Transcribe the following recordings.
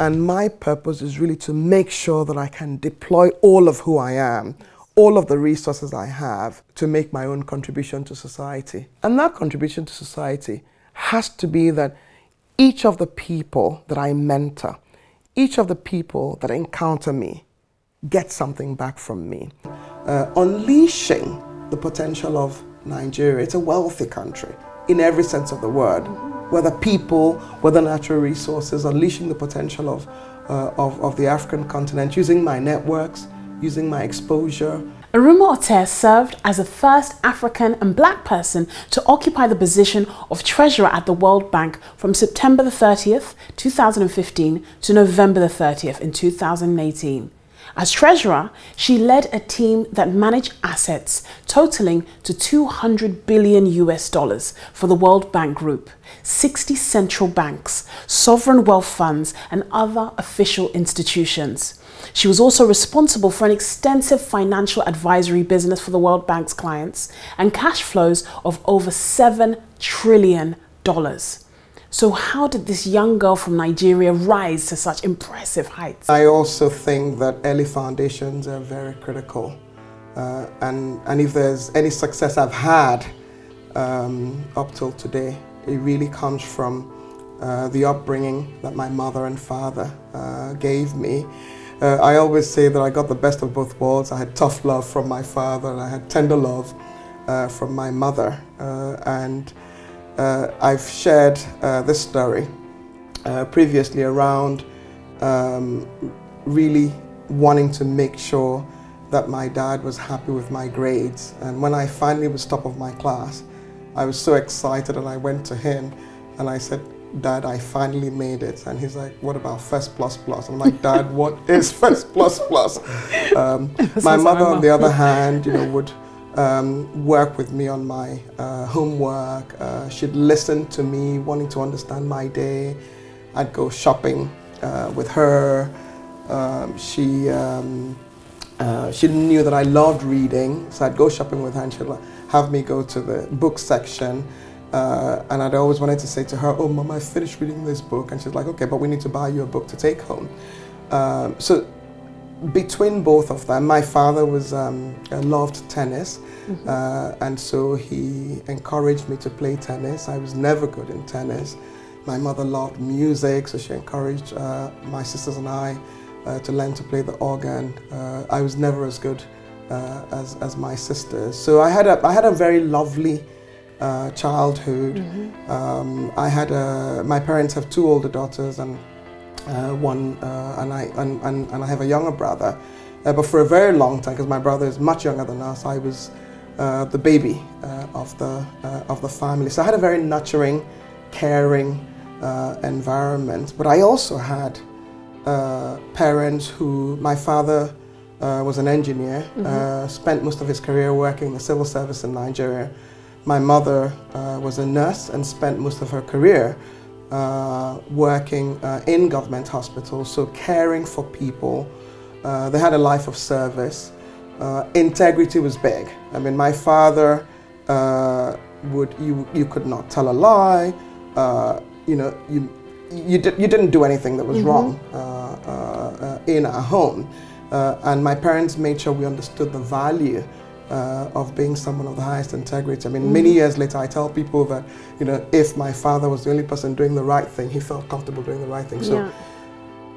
And my purpose is really to make sure that I can deploy all of who I am, all of the resources I have to make my own contribution to society. And that contribution to society has to be that each of the people that I mentor, each of the people that encounter me, get something back from me. Uh, unleashing the potential of Nigeria. It's a wealthy country in every sense of the word whether people, whether natural resources, unleashing the potential of, uh, of, of the African continent, using my networks, using my exposure. Arunma Oteh served as the first African and black person to occupy the position of treasurer at the World Bank from September the 30th, 2015 to November the 30th in 2018. As treasurer, she led a team that managed assets totaling to 200 billion US dollars for the World Bank Group, 60 central banks, sovereign wealth funds, and other official institutions. She was also responsible for an extensive financial advisory business for the World Bank's clients and cash flows of over $7 trillion. So how did this young girl from Nigeria rise to such impressive heights? I also think that early foundations are very critical. Uh, and, and if there's any success I've had um, up till today, it really comes from uh, the upbringing that my mother and father uh, gave me. Uh, I always say that I got the best of both worlds. I had tough love from my father and I had tender love uh, from my mother. Uh, and uh, I've shared uh, this story uh, previously around um, really wanting to make sure that my dad was happy with my grades. And when I finally was top of my class, I was so excited and I went to him and I said, Dad, I finally made it. And he's like, what about first plus plus? I'm like, Dad, what is first plus plus? Um, my mother, on the other hand, you know, would um, work with me on my uh, homework. Uh, she'd listen to me, wanting to understand my day. I'd go shopping uh, with her. Um, she um, uh, she knew that I loved reading, so I'd go shopping with her, and she'd have me go to the book section. Uh, and I'd always wanted to say to her, "Oh, Mom, I finished reading this book," and she's like, "Okay, but we need to buy you a book to take home." Um, so between both of them, my father was um, loved tennis, mm -hmm. uh, and so he encouraged me to play tennis. I was never good in tennis. My mother loved music, so she encouraged uh, my sisters and I uh, to learn to play the organ. Uh, I was never as good uh, as, as my sisters. So I had a, I had a very lovely uh, childhood. Mm -hmm. um, I had a, my parents have two older daughters and uh, one, uh, and, I, and, and, and I have a younger brother. Uh, but for a very long time, because my brother is much younger than us, I was uh, the baby uh, of, the, uh, of the family. So I had a very nurturing, caring environment. But I also had parents who, my father was an engineer, mm -hmm. spent most of his career working in the civil service in Nigeria. My mother was a nurse and spent most of her career uh, working uh, in government hospitals, so caring for people. Uh, they had a life of service. Uh, integrity was big. I mean, my father uh, would, you, you could not tell a lie, uh, you know, you, you, did, you didn't do anything that was mm -hmm. wrong in our home. and my parents made sure we understood the value uh, of being someone of the highest integrity. I mean, mm. many years later, I tell people that, you know, if my father was the only person doing the right thing, he felt comfortable doing the right thing. So, yeah.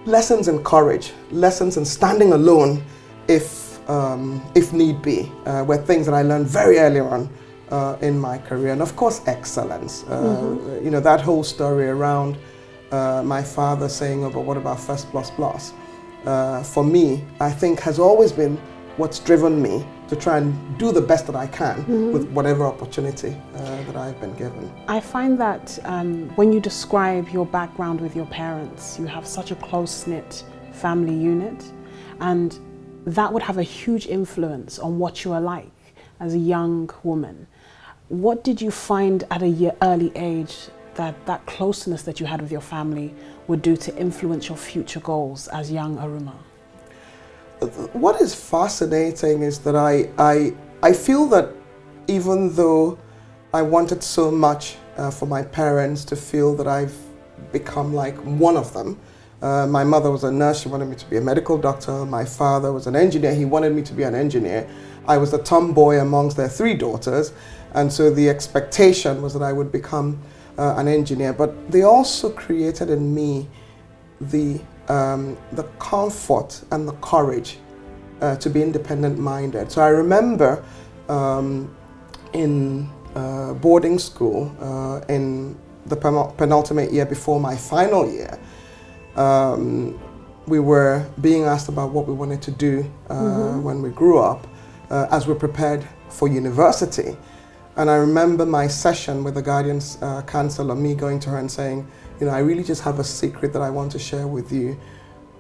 lessons in courage, lessons in standing alone if, um, if need be, uh, were things that I learned very early on uh, in my career. And of course, excellence. Mm -hmm. You know, that whole story around uh, my father saying, oh, but what about first plus plus? Uh, for me, I think has always been what's driven me to try and do the best that I can mm -hmm. with whatever opportunity uh, that I've been given. I find that um, when you describe your background with your parents, you have such a close-knit family unit and that would have a huge influence on what you are like as a young woman. What did you find at a early age that that closeness that you had with your family would do to influence your future goals as young Arunma? What is fascinating is that I, I, I feel that even though I wanted so much uh, for my parents to feel that I've become like one of them, Uh, my mother was a nurse, she wanted me to be a medical doctor. My father was an engineer, he wanted me to be an engineer. I was the tomboy amongst their three daughters, and so the expectation was that I would become uh, an engineer. But they also created in me the, um, the comfort and the courage uh, to be independent minded. So I remember um, in uh, boarding school uh, in the penultimate year before my final year, um, we were being asked about what we wanted to do uh, mm -hmm. when we grew up uh, as we prepared for university. And I remember my session with the guidance uh, counselor, me going to her and saying, you know, I really just have a secret that I want to share with you.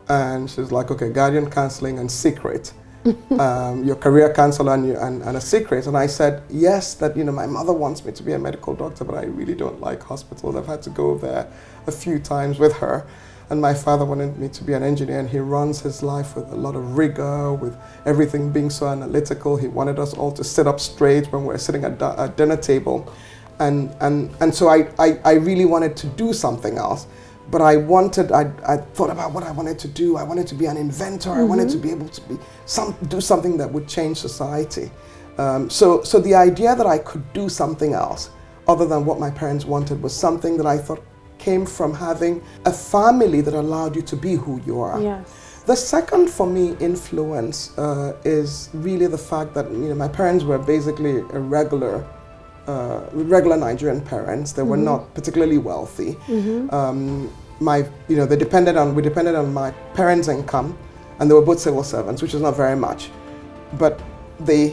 And she was like, okay, guardian counseling and secret. um, your career counselor and, and, and, a secret. And I said, yes, that, you know, my mother wants me to be a medical doctor, but I really don't like hospitals. I've had to go there a few times with her. And my father wanted me to be an engineer, and he runs his life with a lot of rigor, with everything being so analytical. He wanted us all to sit up straight when we're sitting at a dinner table. And, and, and so I, I, I really wanted to do something else but I wanted, I, I thought about what I wanted to do. I wanted to be an inventor. Mm -hmm. I wanted to mm-hmm. be able to be some, do something that would change society. Um, so, so the idea that I could do something else other than what my parents wanted was something that I thought came from having a family that allowed you to be who you are. Yes. The second for me influence uh, is really the fact that you know my parents were basically a regular, uh, regular Nigerian parents. They were mm -hmm. not particularly wealthy. Mm -hmm. um, my you know they depended on we depended on my parents' income, and they were both civil servants, which is not very much, but they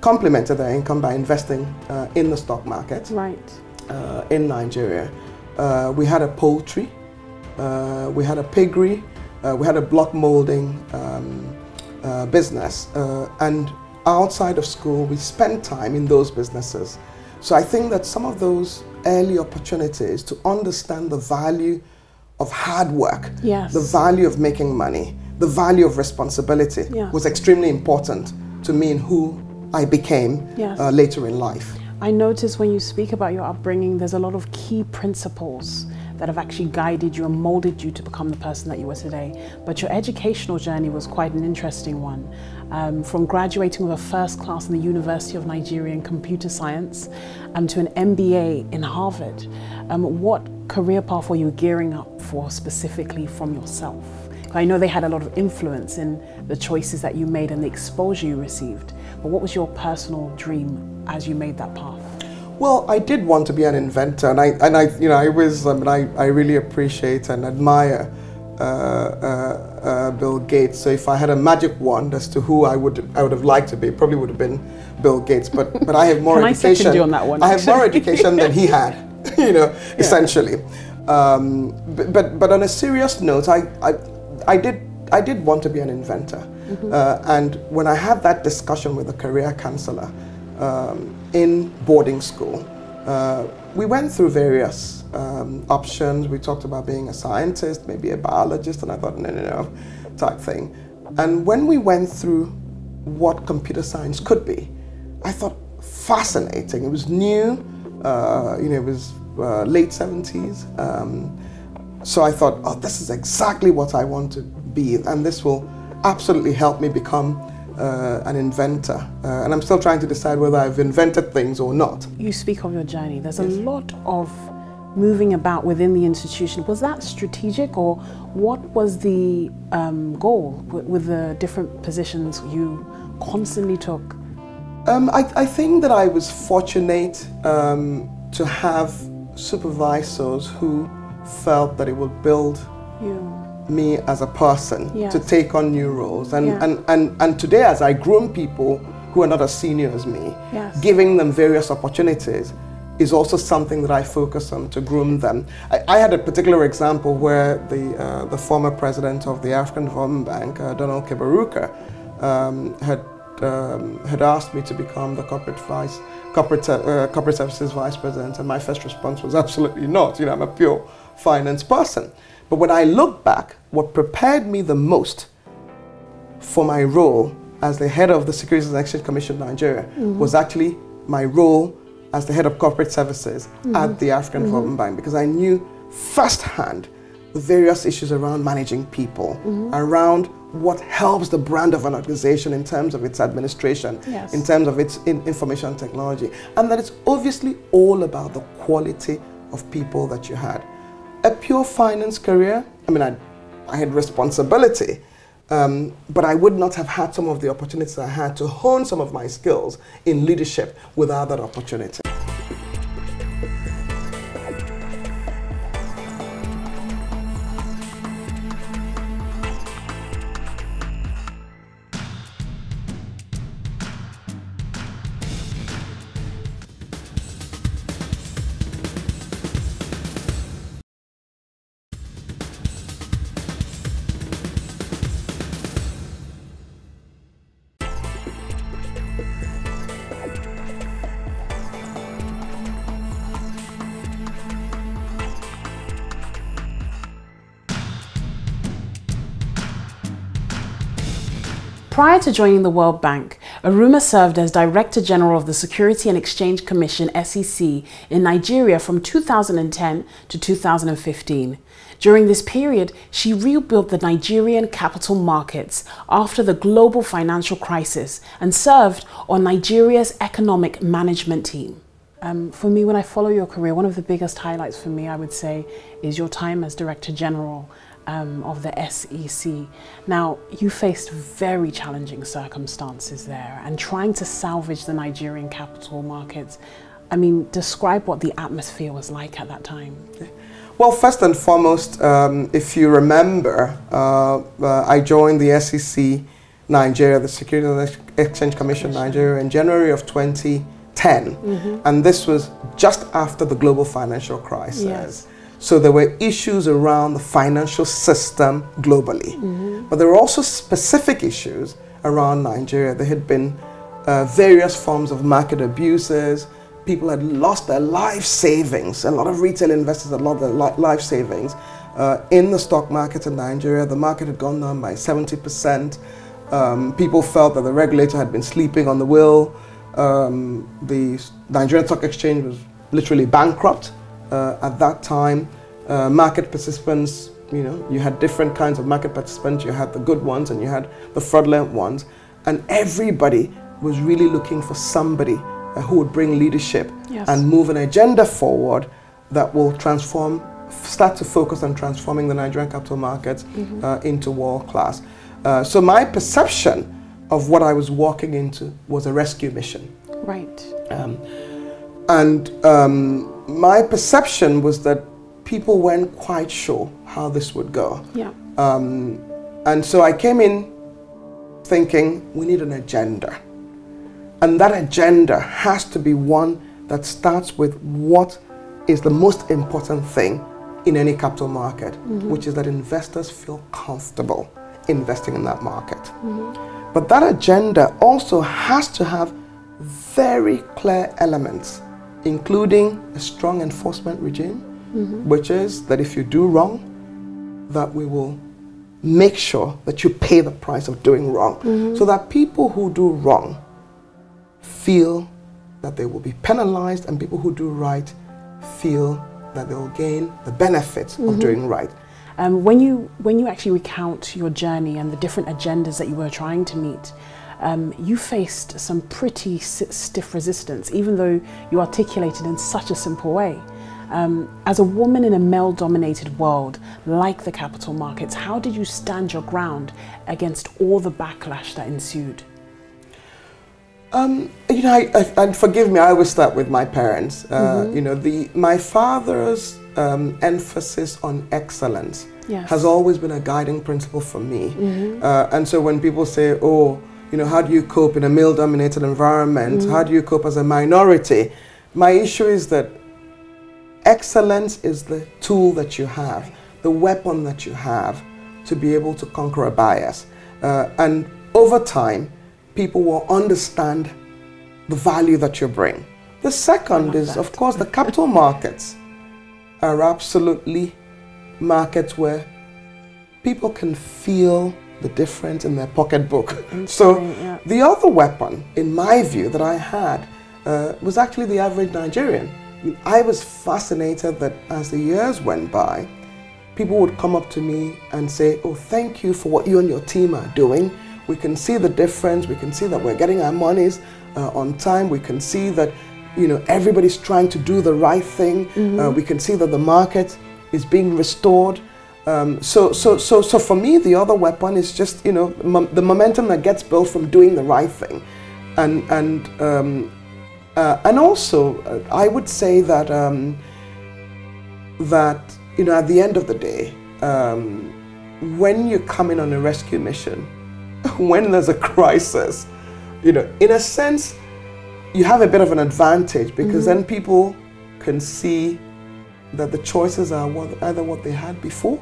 complemented their income by investing uh, in the stock market. Right. Uh, in Nigeria. Uh, we had a poultry, uh, we had a piggery, uh, we had a block molding um, uh, business. Uh, and outside of school, we spent time in those businesses. So I think that some of those early opportunities to understand the value of hard work, yes. the value of making money, the value of responsibility was extremely important to me in who I became yes. uh, later in life. I notice when you speak about your upbringing, there's a lot of key principles that have actually guided you and molded you to become the person that you are today. But your educational journey was quite an interesting one. Um, from graduating with a first class in the University of Nigeria in computer science and to an MBA in Harvard, um, what career path were you gearing up for specifically from yourself? I know they had a lot of influence in the choices that you made and the exposure you received, but what was your personal dream as you made that path? Well, I did want to be an inventor, and I, and I, you know, I was, I mean, I, I really appreciate and admire uh, uh, uh, Bill Gates. So if I had a magic wand as to who I would, I would have liked to be, probably would have been Bill Gates. But, but I have more Can education. I you on that one? I have more education than he had, you know, yeah. essentially. Um, but, but, but on a serious note, I, I, I did, I did want to be an inventor. Mm -hmm. and when I had that discussion with the career counselor, um, in boarding school. Uh, we went through various um, options. We talked about being a scientist, maybe a biologist, and I thought, no, no, no, type thing. And when we went through what computer science could be, I thought fascinating. It was new, uh, you know, it was uh, late 70s. Um, so I thought, oh, this is exactly what I want to be, and this will absolutely helped me become uh, an inventor, uh, and I'm still trying to decide whether I've invented things or not. You speak of your journey. There's yes. a lot of moving about within the institution. Was that strategic, or what was the um, goal with the different positions you constantly took? Um, I, I, think that I was fortunate um, to have supervisors who felt that it would build me as a person yes. to take on new roles. And, yeah. and, and, and today, as I groom people who are not as senior as me, yes. giving them various opportunities is also something that I focus on to groom them. I, I had a particular example where the, uh, the former president of the African Development Bank, uh, Donald Kaberuka, um, had, um, had asked me to become the corporate vice, corporate, uh, corporate services vice president, and my first response was absolutely not. You know, I'm a pure finance person. But when I look back, what prepared me the most for my role as the head of the Securities and Exchange Commission of Nigeria mm -hmm. was actually my role as the head of corporate services mm -hmm. at the African mm -hmm. Development Bank because I knew firsthand the various issues around managing people, around what helps the brand of an organization in terms of its administration, Yes. in terms of its in- information technology, and that it's obviously all about the quality of people that you had. A pure finance career, I mean, I, I had responsibility, um, but I would not have had some of the opportunities I had to hone some of my skills in leadership without that opportunity. Prior to joining the World Bank, Arunma served as Director General of the Security and Exchange Commission SEC in Nigeria from 2010 to 2015. During this period, she rebuilt the Nigerian capital markets after the global financial crisis and served on Nigeria's economic management team. Um, for me, when I follow your career, one of the biggest highlights for me, I would say, is your time as Director General um, of the SEC. Now, you faced very challenging circumstances there and trying to salvage the Nigerian capital markets. I mean, describe what the atmosphere was like at that time. Well, first and foremost, um, if you remember, uh, uh, I joined the SEC Nigeria, the Security and Exchange Commission Nigeria, in January of 2010. And this was just after the global financial crisis. Yes. So there were issues around the financial system globally. But there were also specific issues around Nigeria. There had been uh, various forms of market abuses. People had lost their life savings. A lot of retail investors had lost their li- life savings uh, in the stock market in Nigeria. The market had gone down by 70%. Um, people felt that the regulator had been sleeping on the wheel. Um, the Nigerian Stock Exchange was literally bankrupt at that time. Uh, market participants, you know, you had different kinds of market participants. You had the good ones and you had the fraudulent ones. And everybody was really looking for somebody uh, who would bring leadership Yes. and move an agenda forward that will transform, start to focus on transforming the Nigerian capital markets uh, into world class. Uh, so my perception of what I was walking into was a rescue mission. Right. Um, and um, my perception was that people weren't quite sure how this would go. Yeah. Um, and so I came in thinking we need an agenda. And that agenda has to be one that starts with what is the most important thing in any capital market, which is that investors feel comfortable investing in that market. But that agenda also has to have very clear elements, including a strong enforcement regime, mm-hmm. which is that if you do wrong, that we will make sure that you pay the price of doing wrong. Mm-hmm. So that people who do wrong feel that they will be penalized, and people who do right feel that they will gain the benefits of mm-hmm. doing right. Um, when you when you actually recount your journey and the different agendas that you were trying to meet, um, you faced some pretty stiff resistance, even though you articulated in such a simple way. Um, as a woman in a male-dominated world like the capital markets, how did you stand your ground against all the backlash that ensued? Um, you know, I, I, and forgive me, I always start with my parents. Uh, You know, the my father's um, emphasis on excellence Yes. has always been a guiding principle for me. Uh, and so when people say, "Oh, you know, how do you cope in a male-dominated environment? How do you cope as a minority?" My issue is that excellence is the tool that you have, the weapon that you have to be able to conquer a bias. Uh, and over time, people will understand the value that you bring. The second is, of course, the capital markets are absolutely markets where people can feel the difference in their pocketbook. So, yeah. the other weapon, in my view, that I had uh, was actually the average Nigerian. I was fascinated that as the years went by, people would come up to me and say, Oh, thank you for what you and your team are doing. We can see the difference. We can see that we're getting our monies uh, on time. We can see that you know everybody's trying to do the right thing. Uh, we can see that the market is being restored. Um, so, so, so, so for me, the other weapon is just you know the momentum that gets built from doing the right thing, and and um, uh, and also uh, I would say that um, that you know at the end of the day, um, when you come in on a rescue mission, when there's a crisis, you know, in a sense, you have a bit of an advantage because then people can see that the choices are what, either what they had before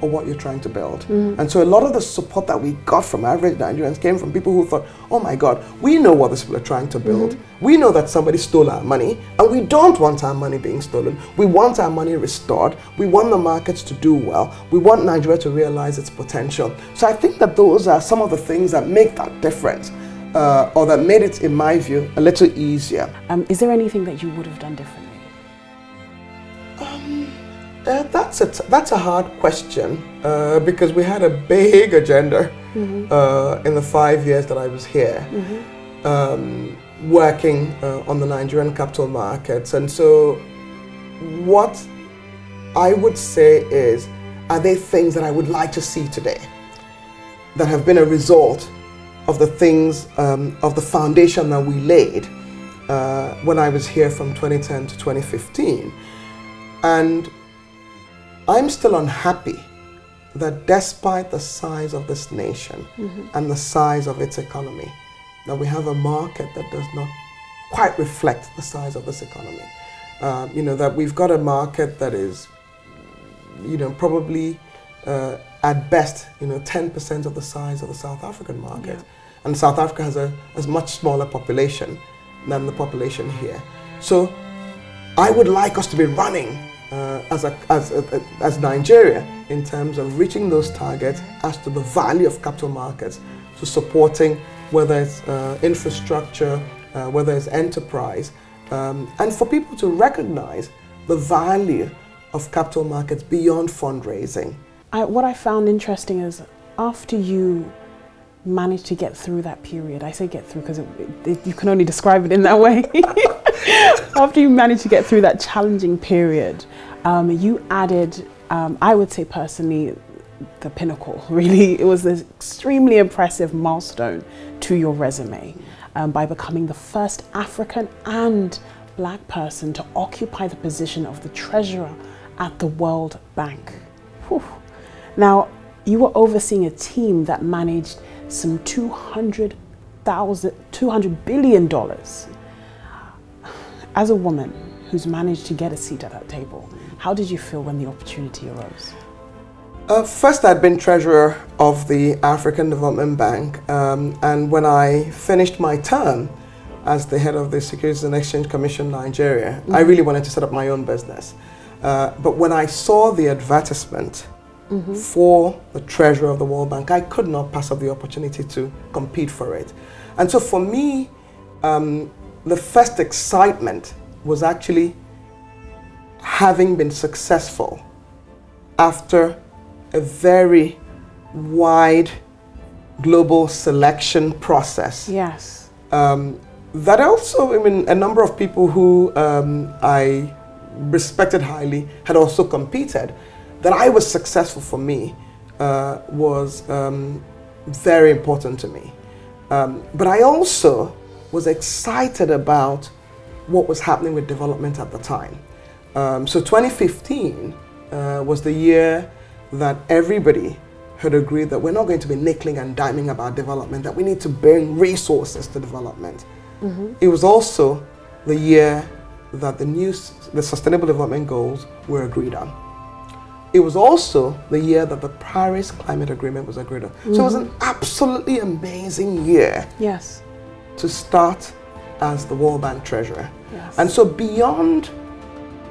or what you're trying to build. And so a lot of the support that we got from average Nigerians came from people who thought, oh my God, we know what these people are trying to build. We know that somebody stole our money and we don't want our money being stolen. We want our money restored. We want the markets to do well. We want Nigeria to realize its potential. So I think that those are some of the things that make that difference. Uh, or that made it, in my view, a little easier. Um, is there anything that you would have done differently? Uh, that's a t- that's a hard question uh, because we had a big agenda uh, in the five years that I was here, um, working uh, on the Nigerian capital markets, and so what I would say is, are there things that I would like to see today that have been a result of the things um, of the foundation that we laid uh, when I was here from 2010 to 2015, and I'm still unhappy that despite the size of this nation and the size of its economy, that we have a market that does not quite reflect the size of this economy. Uh, you know, that we've got a market that is, you know, probably uh, at best, you know, 10% of the size of the South African market. Yeah. And South Africa has a, has much smaller population than the population here. So I would like us to be running uh, as, a, as, a, as Nigeria in terms of reaching those targets as to the value of capital markets, to supporting whether it's uh, infrastructure, uh, whether it's enterprise, um, and for people to recognize the value of capital markets beyond fundraising. I, what I found interesting is after you managed to get through that period, I say get through because you can only describe it in that way. after you managed to get through that challenging period, um, you added, um, I would say personally, the pinnacle. Really, it was an extremely impressive milestone to your resume um, by becoming the first African and black person to occupy the position of the treasurer at the World Bank. Whew. Now, you were overseeing a team that managed some 200,000, $200 billion. As a woman who's managed to get a seat at that table, how did you feel when the opportunity arose? Uh, first, I'd been treasurer of the African Development Bank, um, and when I finished my term as the head of the Securities and Exchange Commission Nigeria, I really wanted to set up my own business. Uh, but when I saw the advertisement for the treasurer of the World Bank, I could not pass up the opportunity to compete for it. And so, for me, um, the first excitement was actually having been successful after a very wide global selection process. Yes. Um, that also, I mean, a number of people who um, I respected highly had also competed. That I was successful for me uh, was um, very important to me. Um, but I also was excited about what was happening with development at the time. Um, so 2015 uh, was the year that everybody had agreed that we're not going to be nickeling and diming about development, that we need to bring resources to development. It was also the year that the new the Sustainable Development Goals were agreed on. It was also the year that the Paris Climate Agreement was agreed on. So it was an absolutely amazing year Yes. To start as the World Bank treasurer. Yes. And so beyond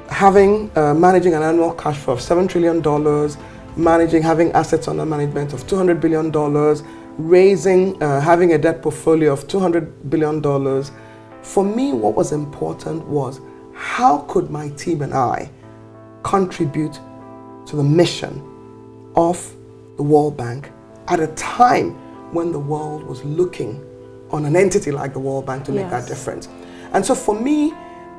having uh, managing an annual cash flow of seven trillion dollars, managing having assets under management of two hundred billion dollars, raising uh, having a debt portfolio of two hundred billion dollars, for me, what was important was how could my team and I contribute to the mission of the World Bank at a time when the world was looking on an entity like the World Bank to make that difference. And so for me,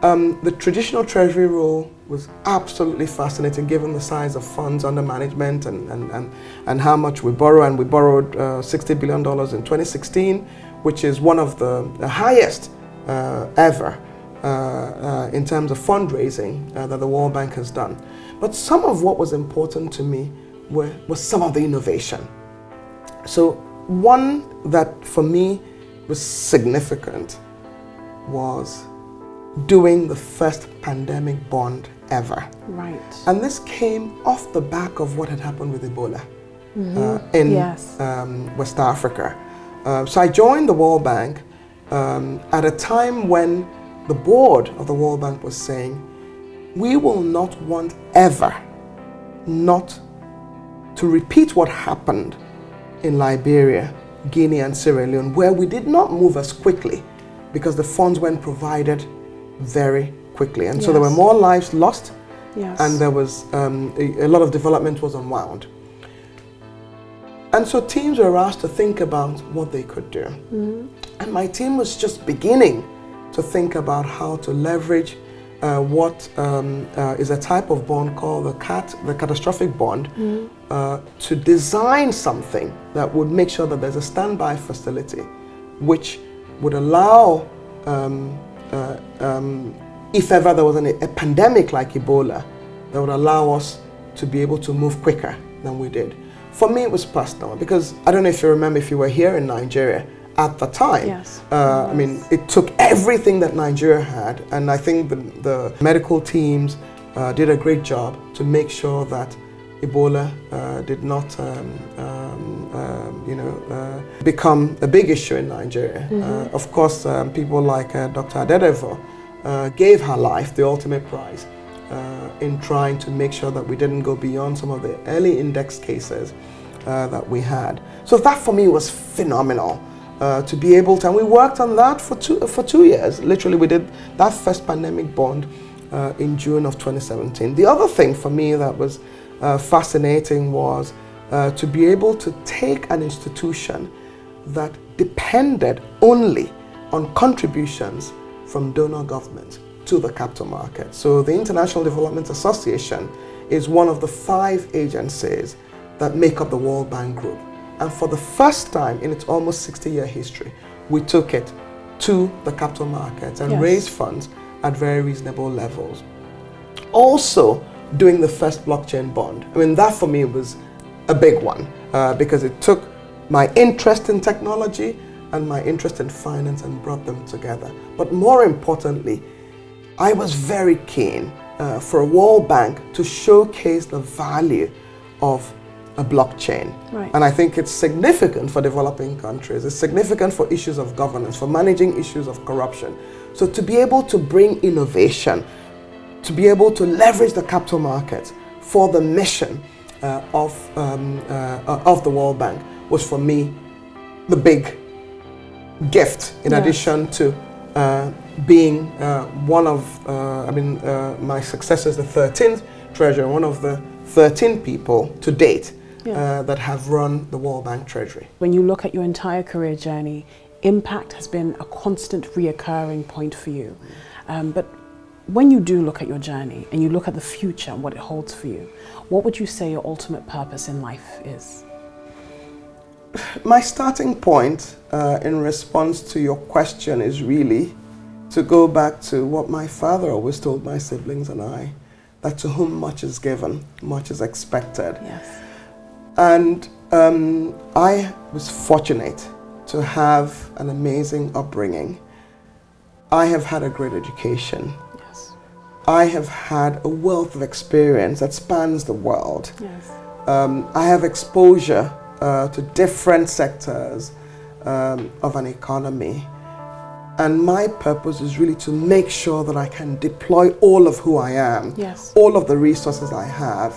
um, the traditional treasury role was absolutely fascinating given the size of funds under management and, and, and, and how much we borrow. And we borrowed uh, $60 billion in 2016, which is one of the, the highest uh, ever uh, uh, in terms of fundraising uh, that the World Bank has done. But some of what was important to me were, was some of the innovation. So one that for me was significant was doing the first pandemic bond ever. Right. And this came off the back of what had happened with Ebola uh, in Yes. um, West Africa. Uh, so I joined the World Bank um, at a time when the board of the World Bank was saying, we will not want ever not to repeat what happened in Liberia, Guinea, and Sierra Leone, where we did not move as quickly because the funds weren't provided very quickly. And so there were more lives lost yes. and there was um, a, a lot of development was unwound. And so teams were asked to think about what they could do. And my team was just beginning to think about how to leverage uh, what um, uh, is a type of bond called the CAT, the catastrophic bond, uh, to design something that would make sure that there's a standby facility, which would allow, um, uh, um, if ever there was an, a pandemic like Ebola, that would allow us to be able to move quicker than we did. For me, it was personal because I don't know if you remember if you were here in Nigeria at the time. Yes. Uh, I mean, it took everything that Nigeria had, and I think the, the medical teams uh, did a great job to make sure that Ebola uh, did not, um, um, um, you know, uh, become a big issue in Nigeria. Uh, of course, um, people like uh, Dr. Adadevoh uh, gave her life the ultimate prize uh, in trying to make sure that we didn't go beyond some of the early index cases uh, that we had. So that for me was phenomenal. Uh, to be able to, and we worked on that for two for two years. Literally, we did that first pandemic bond uh, in June of 2017. The other thing for me that was uh, fascinating was uh, to be able to take an institution that depended only on contributions from donor governments to the capital market. So the International Development Association is one of the five agencies that make up the World Bank Group. And for the first time in its almost 60 year history, we took it to the capital markets and Yes. raised funds at very reasonable levels. Also, doing the first blockchain bond. I mean, that for me was a big one uh, because it took my interest in technology and my interest in finance and brought them together. But more importantly, I was very keen uh, for a World Bank to showcase the value of a blockchain. Right. And I think it's significant for developing countries. It's significant for issues of governance, for managing issues of corruption. So to be able to bring innovation, to be able to leverage the capital markets for the mission uh, of, um, uh, uh, of the World Bank was for me the big gift in Yes. addition to uh, being uh, one of, uh, I mean, uh, my successors, the 13th treasurer, one of the 13 people to date Yeah. uh, that have run the World Bank Treasury. When you look at your entire career journey, impact has been a constant reoccurring point for you. Um, but when you do look at your journey and you look at the future and what it holds for you, what would you say your ultimate purpose in life is? My starting point uh, in response to your question is really to go back to what my father always told my siblings and I that to whom much is given, much is expected. Yes. And um, I was fortunate to have an amazing upbringing. I have had a great education. Yes. I have had a wealth of experience that spans the world. Yes. Um, I have exposure uh, to different sectors um, of an economy. And my purpose is really to make sure that I can deploy all of who I am, Yes. all of the resources I have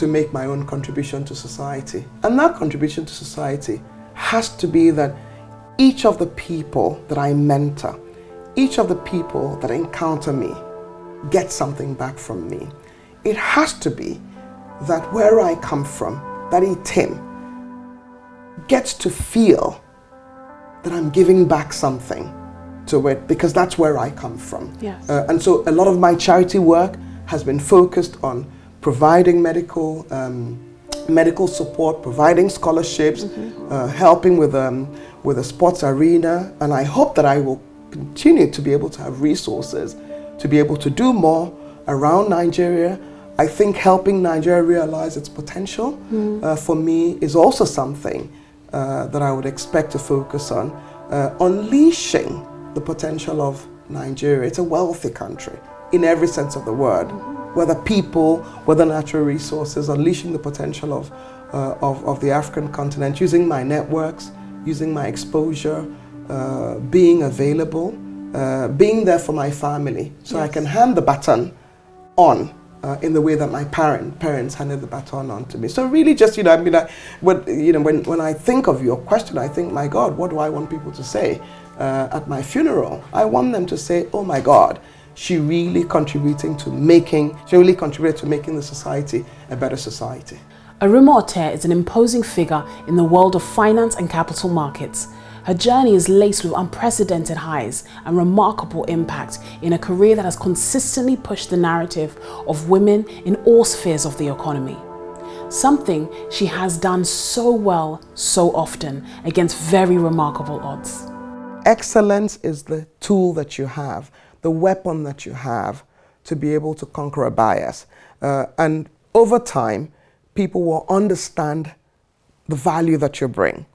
to make my own contribution to society. And that contribution to society has to be that each of the people that I mentor, each of the people that encounter me, get something back from me. It has to be that where I come from, that Tim gets to feel that I'm giving back something to it because that's where I come from. Yes. Uh, and so a lot of my charity work has been focused on providing medical um, medical support, providing scholarships, mm-hmm. uh, helping with um, with a sports arena, and I hope that I will continue to be able to have resources to be able to do more around Nigeria. I think helping Nigeria realize its potential mm. uh, for me is also something uh, that I would expect to focus on. Uh, unleashing the potential of Nigeria. It's a wealthy country in every sense of the word, mm-hmm. Whether people, whether natural resources, unleashing the potential of, uh, of, of, the African continent, using my networks, using my exposure, uh, being available, uh, being there for my family so yes. I can hand the baton on uh, in the way that my parent, parents handed the baton on to me. So really just, you know, I mean, I, when, you know, when, when I think of your question, I think, my God, what do I want people to say uh, at my funeral? I want them to say, oh my God, she really contributing to making, she really contributed to making the society a better society. Arunma Oteh is an imposing figure in the world of finance and capital markets. Her journey is laced with unprecedented highs and remarkable impact in a career that has consistently pushed the narrative of women in all spheres of the economy. Something she has done so well so often against very remarkable odds. Excellence is the tool that you have, the weapon that you have to be able to conquer a bias. Uh, and over time, people will understand the value that you bring